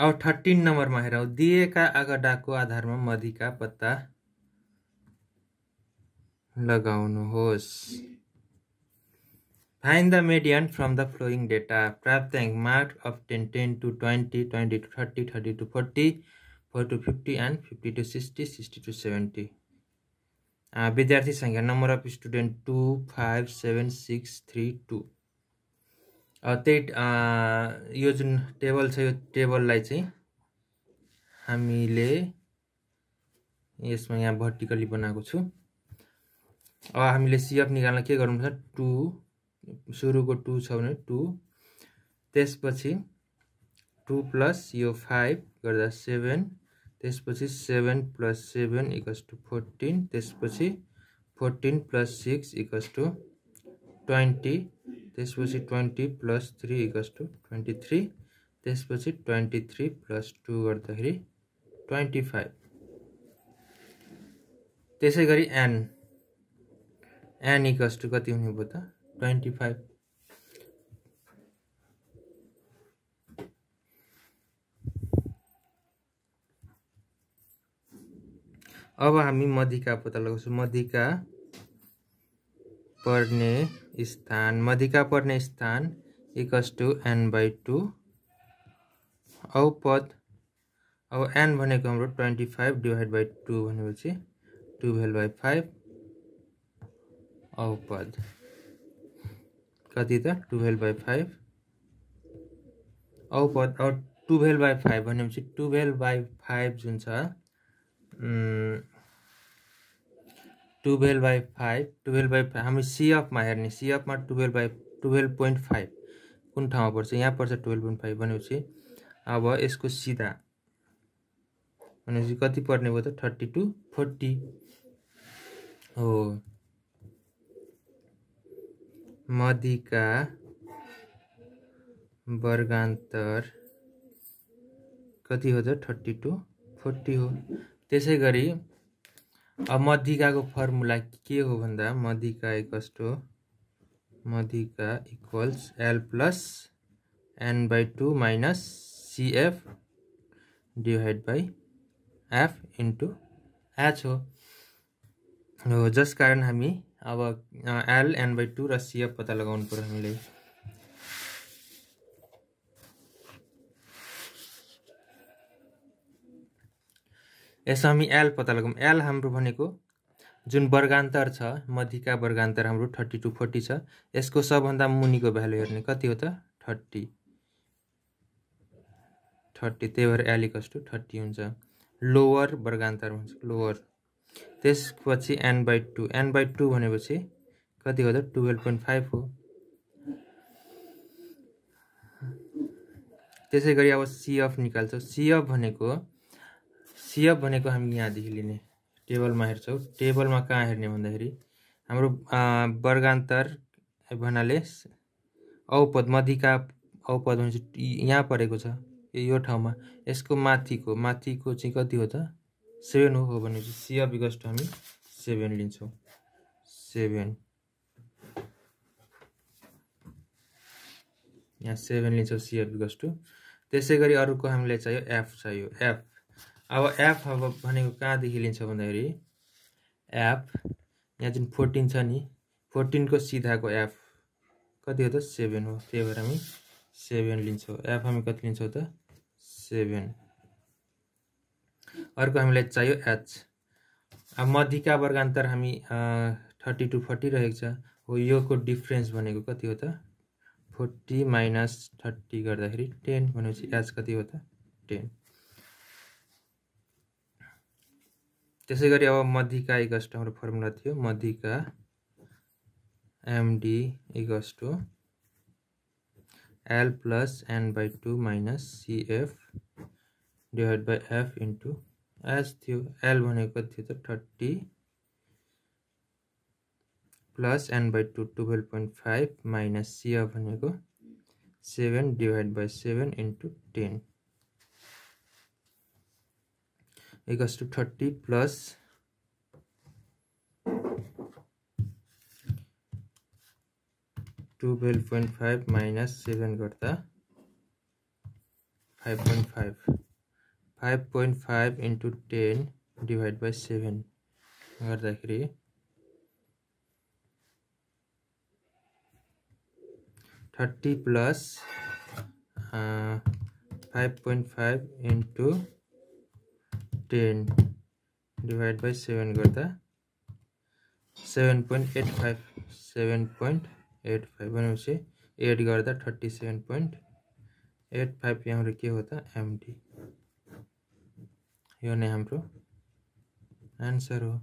अब थर्टिन नम्बरमा हेरौँ दिएका आँकडाको आधारमा मधीका पत्ता लगाउनुहोस् find the median from the following data प्राप्ताङ्क mark of ten ten to twenty twenty to thirty thirty to forty four to fifty and fifty to sixty sixty to seventy विद्यार्थी सङ्ख्या number of student two five seven six three two त्यही यो जुन table छ यो टेबललाई चाहिँ हामीले यसमा यहाँ भर्टिकली बनाएको छु। अब हामीले सिएफ निकाल्न के गर्नुपर्छ टु सुरुको टु छ भने टु त्यसपछि टु प्लस यो फाइभ गर्दा सेभेन त्यसपछि seven plus seven equals to fourteen त्यसपछि fourteen plus six equals to twenty त्यसपछि twenty plus three equals to twenty three त्यसपछि ट्वेन्टी थ्री प्लस टू गर्दाखेरि ट्वेन्टी फाइभ। त्यसै गरी एन एन इक्वल्स टु कति हुने भयो त? Twenty five. अब हामी मधिका पत्ता लगाउँछौँ। मधिका पर्ने स्थान मधिका पर्ने स्थान equals to N by two. औ पद अब एन भनेको हाम्रो twenty five divide by two भनेपछि टुवेल्भ बाई फाइभ। औ पद कति त? Twelve by five. औ पद टुवेल्भ बाई फाइभ भनेपछि टुवेल्भ बाई फाइभ जुन छ twelve by five twelve by five हामी सिएफमा हेर्ने सिएफमा twelve by twelve point five कुन ठाउँमा पर्छ? यहाँ पर्छ टुवेल्भ पोइन्ट फाइभ भनेपछि। अब यसको सिधा। भनेपछि कति पर्ने भयो त? थर्टी टु फोर्टी हो। मदिका वर्गान्तर कति हो त? थर्टी टु फोर्टी हो। त्यसै गरी अब मधिकाको फर्मुला के हो भन्दा मधिका equals to मधिका equals L plus N by two minus CF divide by F into H हो। हो जस कारण हामी अब एल एन बाई टू र सिएफ पत्ता लगाउनु पऱ्यो हामीले यसमा हामी एल पत्ता लगाउँ। एल हाम्रो भनेको जुन वर्गान्तर छ मधिका वर्गान्तर हाम्रो थर्टी टू फोर्टी छ यसको सबभन्दा मुनिको भ्यालु हेर्ने कति हो त? थर्टी थर्टी त्यही भएर एलिकस टु थर्टी हुन्छ। लोवर वर्गान्तर भन्छ लोवर त्यसपछि N by two N by two भनेपछि कति हो त? टुवेल्भ पोइन्ट फाइभ हो। त्यसै गरी अब सिएफ निकाल्छौँ। सिएफ भनेको सिएफ भनेको हामी यहाँदेखि लिने टेबलमा हेर्छौँ। टेबलमा कहाँ हेर्ने भन्दाखेरि हाम्रो वर्गान्तर भन्नाले औपद मधिका औपद भनेपछि यहाँ परेको छ। यो ठाउँमा। यसको माथिको माथिको चाहिँ कति हो त? सेभेन हो भनेपछि सिएफ इक्वल्स टु हामी सेभेन लिन्छौँ। सेभेन। यहाँ सेभेन लिन्छौँ सिएफ इक्वल्स टु त्यसै गरी अरूको हामीलाई चाहियो एफ चाहियो एफ। अब एफ अब भनेको कहाँदेखि लिन्छ भन्दाखेरि? एफ यहाँ जुन फोर्टिन छ नि फोर्टिनको सिधाको एफ कति हो त? सेभेन हो। त्यही भएर हामी सेभेन लिन्छौँ। एफ हामी कति लिन्छौँ त? सेभेन अर्को हामीलाई चाहियो एच अब मधिका वर्गान्तर हामी थर्टी टू फोर्टी रहेको छ। हो योको डिफ्रेन्स भनेको कति हो त? फोर्टी माइनस थर्टी गर्दाखेरि टेन भनेपछि एच कति हो त? टेन त्यसै गरी अब मधिका इगस टु हाम्रो फर्मुला थियो। मधिका MD equals to L plus N by two minus CF divide by F into S थियो। एल भनेको थियो त thirty plus N by two twelve point five minus CF भनेको seven divide by seven into ten equals to 30 plus twelve point five minus seven गर्दा five point five five point five into ten divide by seven गर्दाखेरि thirty plus five point five into ten divide by seven गर्दा seven point eight five seven point eight five भनेपछि add गर्दा thirty seven point eight five यहाँबाट के हो त? MD यो नै हाम्रो एन्सर हो।